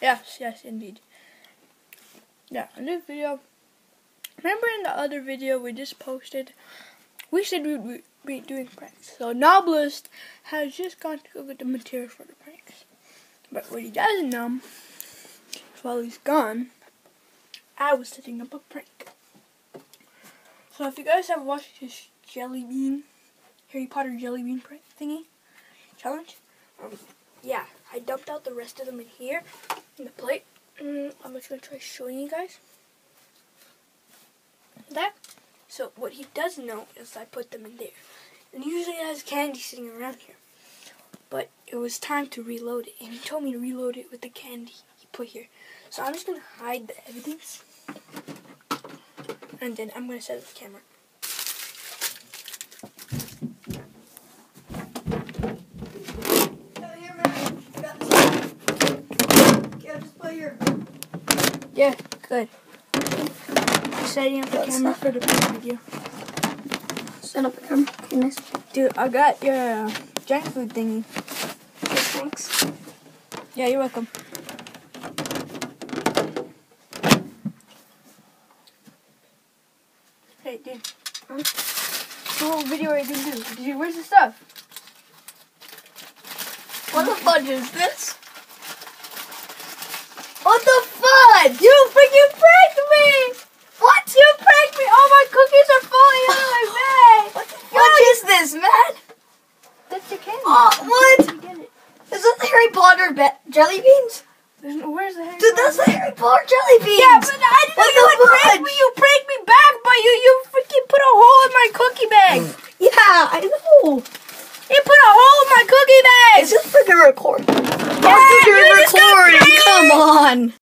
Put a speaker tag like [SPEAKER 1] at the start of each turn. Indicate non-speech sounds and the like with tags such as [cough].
[SPEAKER 1] yes, yes, indeed. Yeah, in this video, remember in the other video we just posted, we said we would be doing pranks. So Nob List has just gone to go get the material for the pranks. But what he doesn't know, while he's gone, I was setting up a prank. So if you guys have watched this jelly bean, Harry Potter jelly bean prank thingy, challenge, um, yeah, I dumped out the rest of them in here, the plate. Mm, I'm just going to try showing you guys. That. So what he doesn't know is I put them in there. And usually it has candy sitting around here. But it was time to reload it. And he told me to reload it with the candy he put here. So I'm just going to hide the evidence. And then I'm going to set up the camera. Yeah, good. Setting up the camera for the video.
[SPEAKER 2] Set up the camera. Okay, nice.
[SPEAKER 1] Dude, I got your uh, junk food thingy.
[SPEAKER 2] Thanks.
[SPEAKER 1] Yeah, you're welcome. Hey, dude.
[SPEAKER 2] Huh?
[SPEAKER 1] The whole video I can do. Did you, where's the stuff?
[SPEAKER 2] What the fudge is this? What the fudge? You freaking pranked me! What? You pranked me! All my cookies are falling out of my [laughs] bag! What the fudge is this, man?
[SPEAKER 1] That's your candy.
[SPEAKER 2] Oh, what?
[SPEAKER 1] You.
[SPEAKER 2] Is that the Harry Potter jelly beans?
[SPEAKER 1] Where's the Harry
[SPEAKER 2] Dude,
[SPEAKER 1] Potter?
[SPEAKER 2] that's the Harry Potter jelly beans!
[SPEAKER 1] Yeah, but I didn't know
[SPEAKER 2] What
[SPEAKER 1] you
[SPEAKER 2] the
[SPEAKER 1] would prank me. You pranked me back, but you you freaking put a hole in my cookie bag.
[SPEAKER 2] Yeah, I know.
[SPEAKER 1] You put a hole in my cookie bag.
[SPEAKER 2] Is this freaking record?
[SPEAKER 1] Yeah,
[SPEAKER 2] Freaking
[SPEAKER 1] you just got
[SPEAKER 2] recording,
[SPEAKER 1] pranked.
[SPEAKER 2] come on!